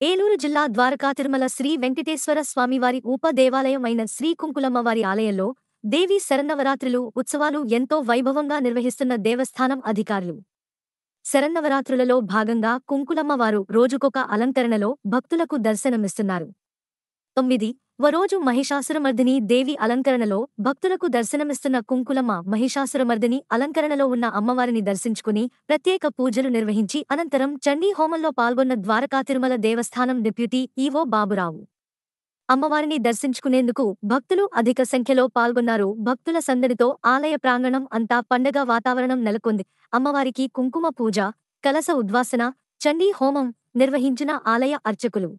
ఏలూరు జిల్లా ద్వారకా తిరుమల శ్రీ వెంకటేశ్వర స్వామివారి ఉప దేవాలయం అయిన శ్రీ కుంకులమ్మవారి ఆలయంలో దేవీ శరన్నవరాత్రులు ఉత్సవాలు ఎంతో వైభవంగా నిర్వహిస్తున్న దేవస్థానం అధికారులు. శరన్నవరాత్రులలో భాగంగా కుంకులమ్మవారు రోజుకొక అలంకరణలో భక్తులకు దర్శనమిస్తున్నారు. తొమ్మిది వ రోజు మహిషాసురమర్దిని దేవి అలంకరణలో భక్తులకు దర్శనమిస్తున్న కుంకులమ్మ మహిషాసురమర్దిని అలంకరణలో ఉన్న అమ్మవారిని దర్శించుకుని ప్రత్యేక పూజలు నిర్వహించి అనంతరం చండీ హోమంలో పాల్గొన్న ద్వారకా తిరుమల దేవస్థానం డిప్యూటీ ఈవో బాబురావు. అమ్మవారిని దర్శించుకునేందుకు భక్తులు అధిక సంఖ్యలో పాల్గొన్నారు. భక్తుల సందడితో ఆలయ ప్రాంగణం అంతా పండగ వాతావరణం నెలకొంది. అమ్మవారికి కుంకుమ పూజ కలస ఉద్వాసన చండీ హోమం నిర్వహించిన ఆలయ అర్చకులు.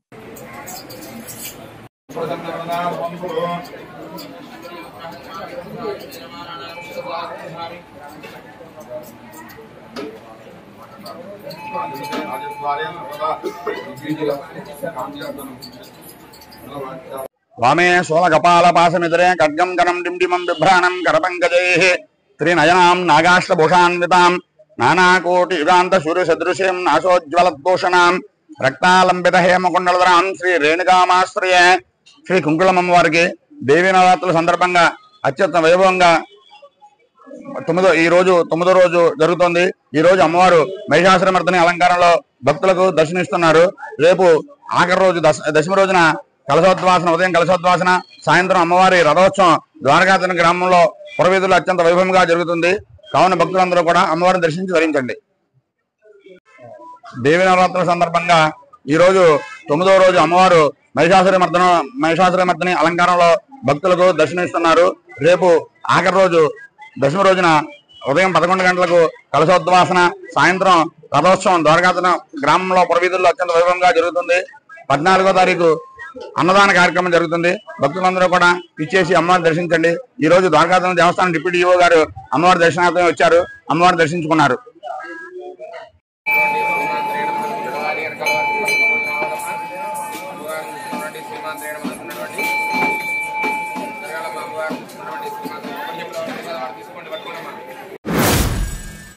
स्वामे सोलकपालपासमितरे बिभ्राणम कनं त्रिनयना नागाश्रभूषाता करपङ्कजैः त्रिनयनां नागाश्रभूषान्वितां नानाकोटियुगान्तसूर्यसदृशीं नाशोज्ज्वलद्दूषणां रक्तालम्बितहेमकुण्डलधरां श्रीरेणुकामाश्रये శ్రీ కుంకుళమ్మ వారికి దేవీ నవరాత్రుల సందర్భంగా అత్యంత వైభవంగా తొమ్మిదో ఈ రోజు తొమ్మిదో రోజు జరుగుతోంది. ఈ రోజు అమ్మవారు మహిషాసురమర్దని అలంకారంలో భక్తులకు దర్శనమిస్తున్నారు. రేపు ఆఖరి రోజు దశ దశమి రోజున కలశోద్వాసన ఉదయం కలశోద్వాసన సాయంత్రం అమ్మవారి రథోత్సవం ద్వారకాతన గ్రామంలో పురవీధులు అత్యంత వైభవంగా జరుగుతుంది. కావున భక్తులందరూ కూడా అమ్మవారిని దర్శించి ధరించండి దేవి నవరాత్రుల సందర్భంగా ఈరోజు తొమ్మిదవ రోజు అమ్మవారు మహిషాసురి మర్దన మహిషాసురి మర్దని అలంకారంలో భక్తులకు దర్శనమిస్తున్నారు. రేపు ఆఖరి రోజు దశమి రోజున ఉదయం పదకొండు గంటలకు కలశోద్వాసన సాయంత్రం రథోత్సవం ద్వారకాతన గ్రామంలో పురవీధుల్లో అత్యంత వైభవంగా జరుగుతుంది. పద్నాలుగో తారీఖు అన్నదాన కార్యక్రమం జరుగుతుంది. భక్తులందరూ కూడా ఇచ్చేసి అమ్మవారిని దర్శించండి. ఈ రోజు ద్వారకాతన దేవస్థానం డిప్యూటీ ఈవో గారు అమ్మవారి దర్శనార్థం వచ్చారు. అమ్మవారిని దర్శించుకున్నారు. శ్రీమాన్